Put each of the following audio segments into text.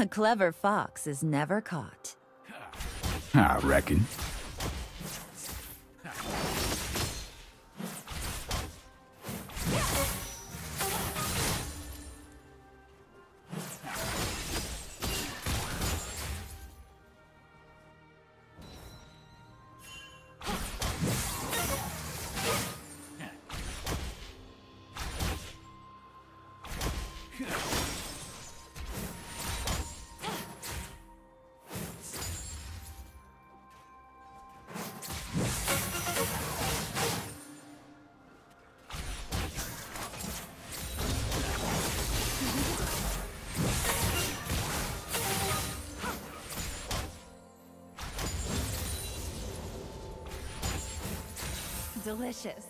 A clever fox is never caught. I reckon. Delicious.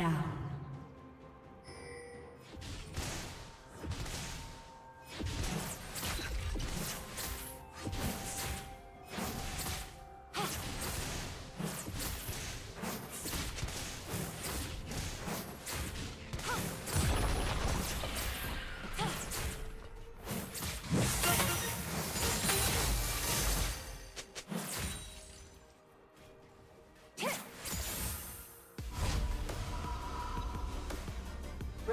Down.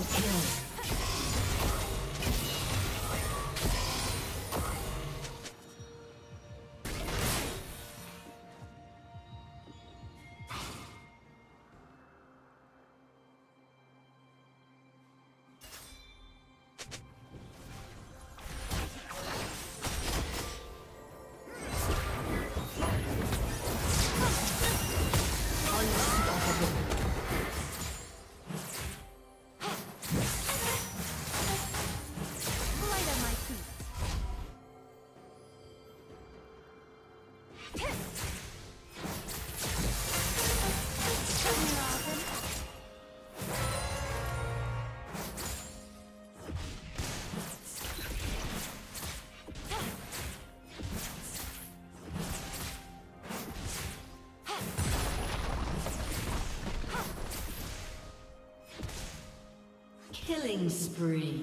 Double kill. Killing spree.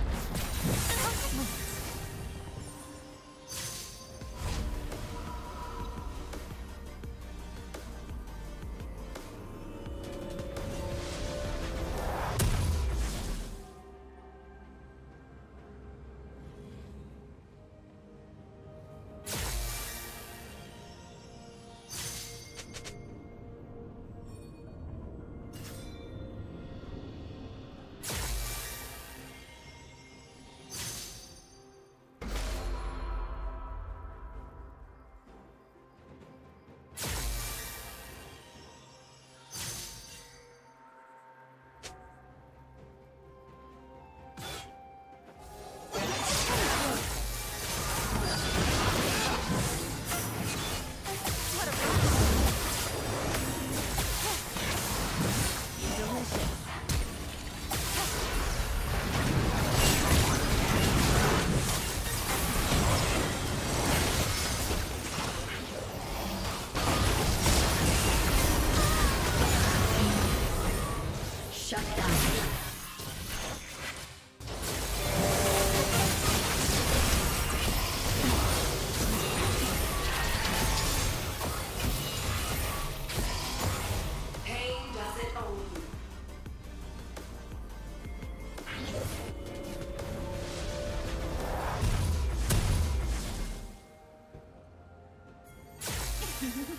Shut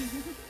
down.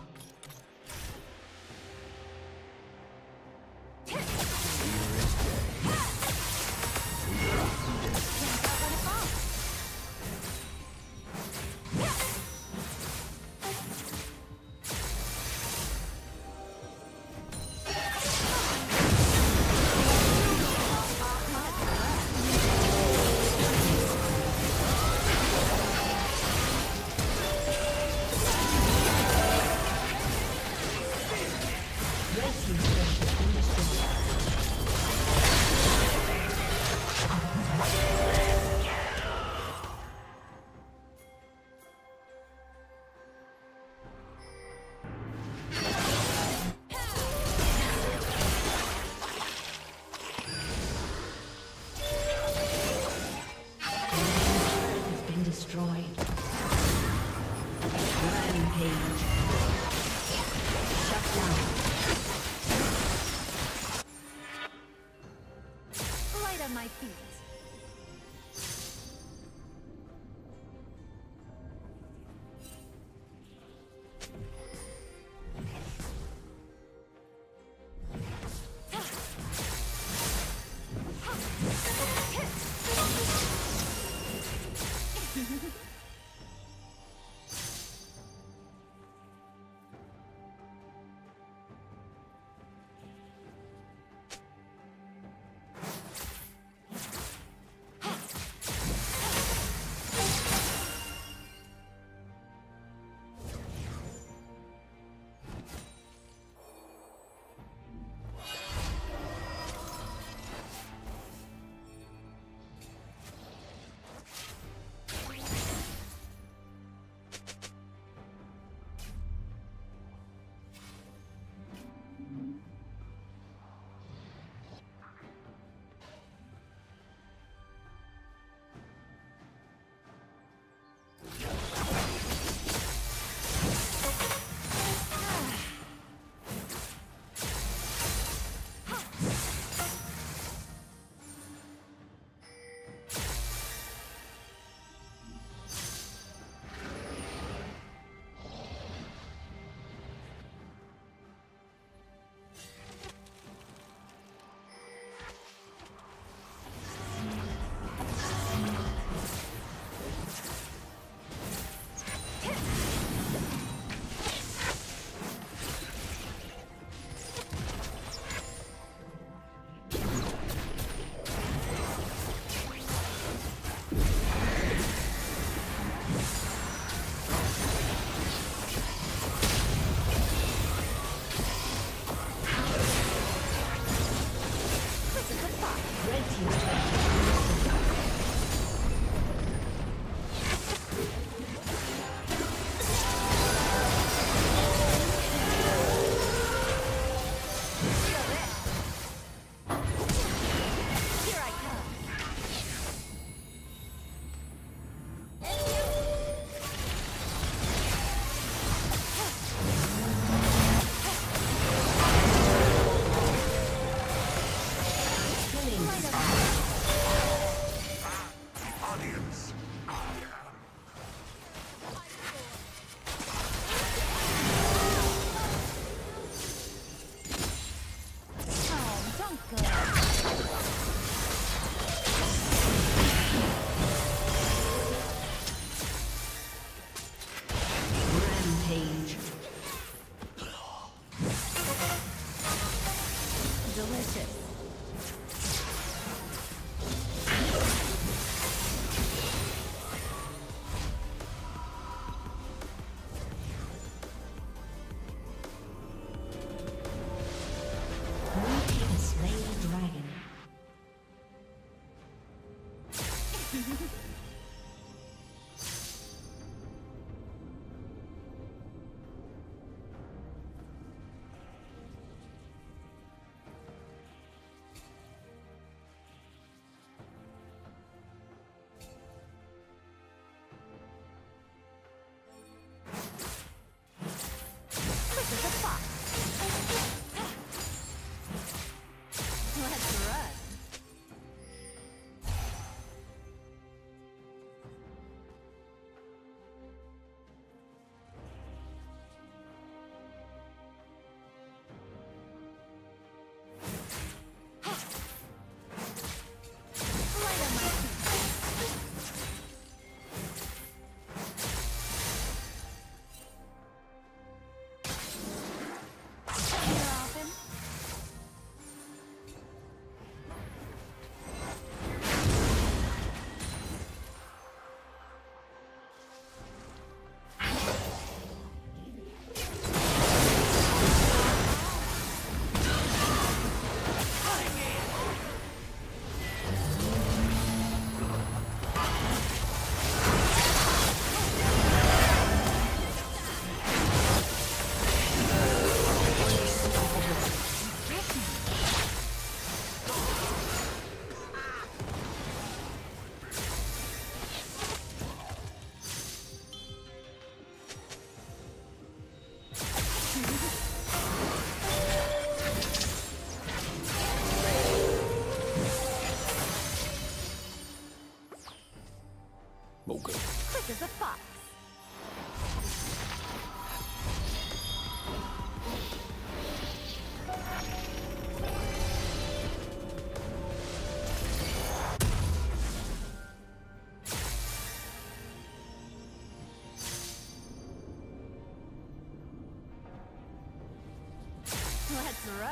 Run.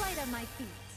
Light on my feet.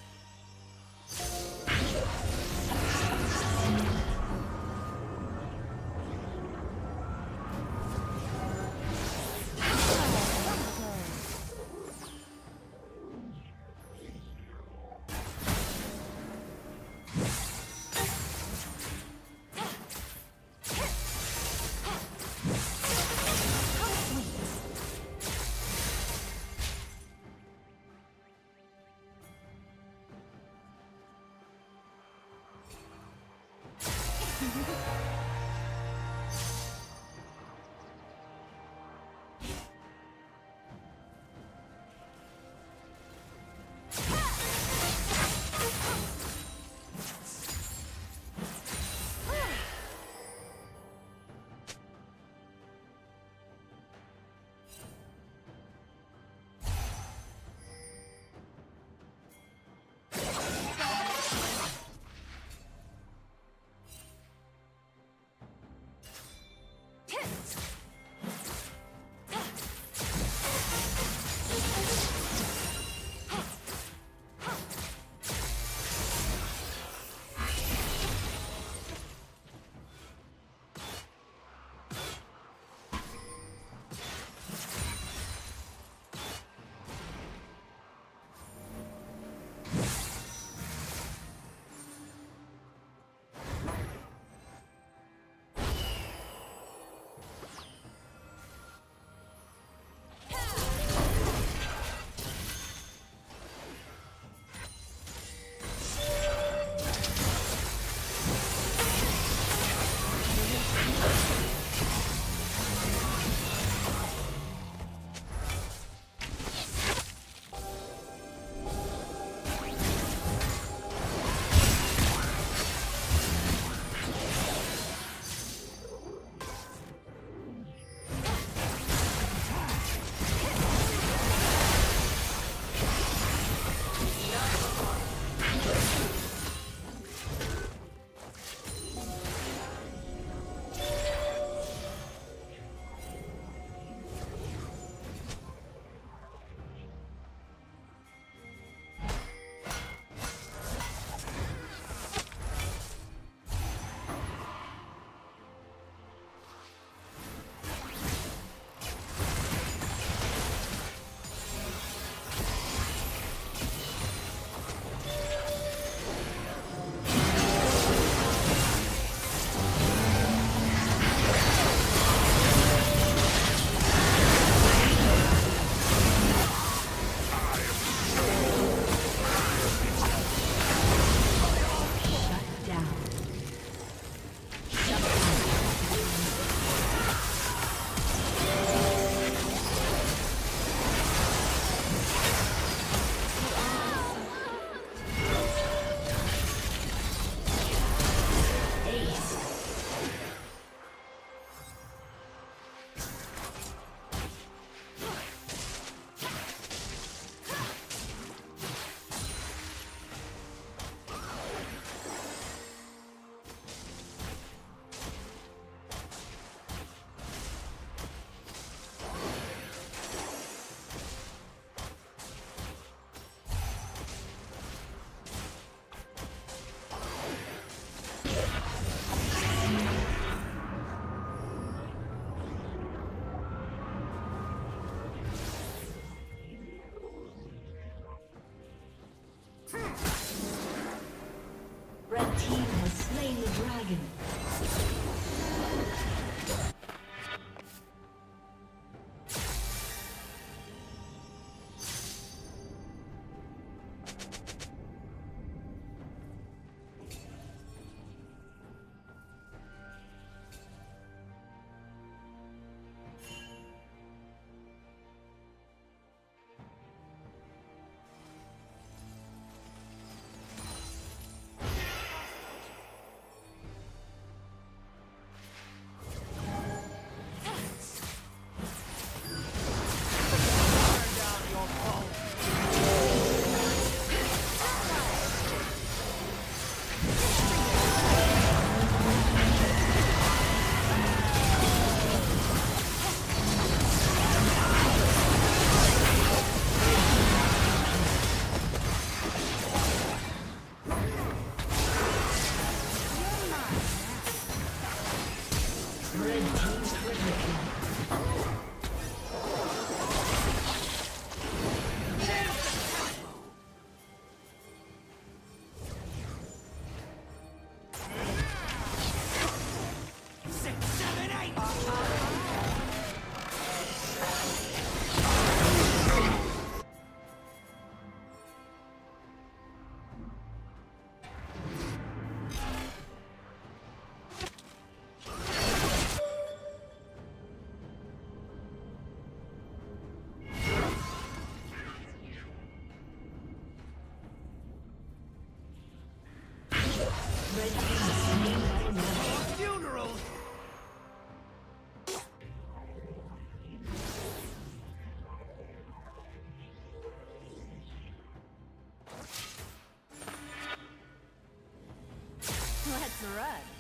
Let's.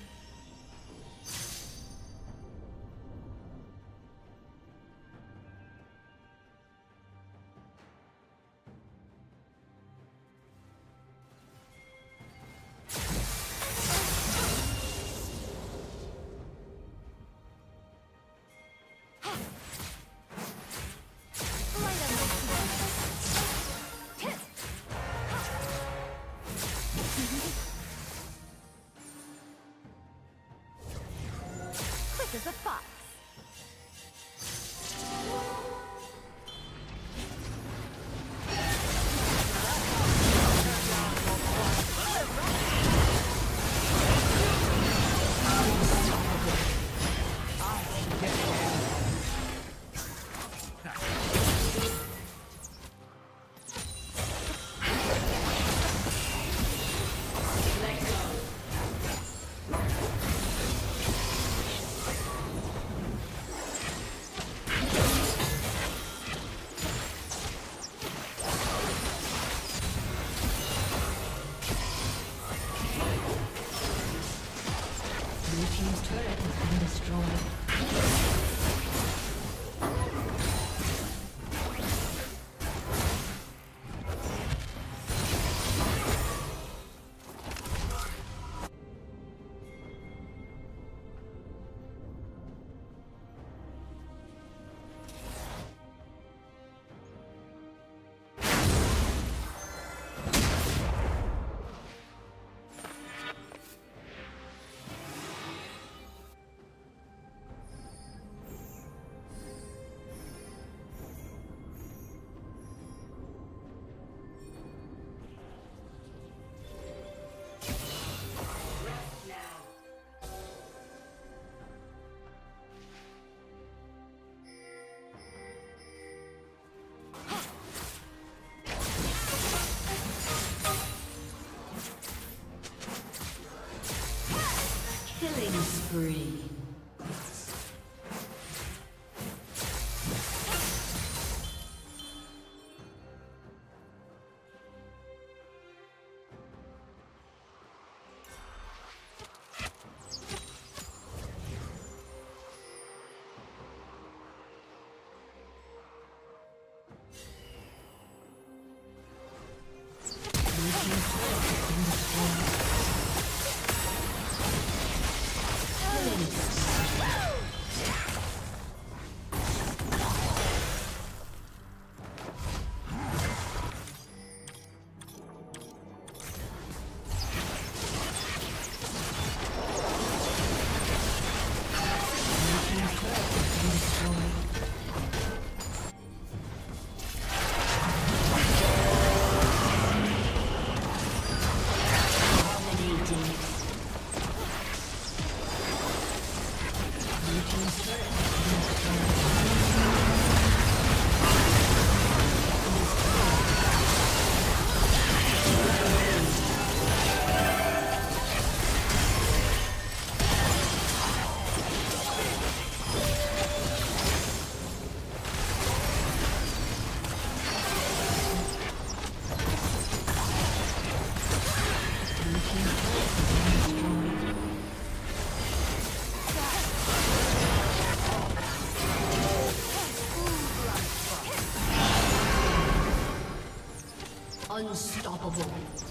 Killing spree. Unstoppable.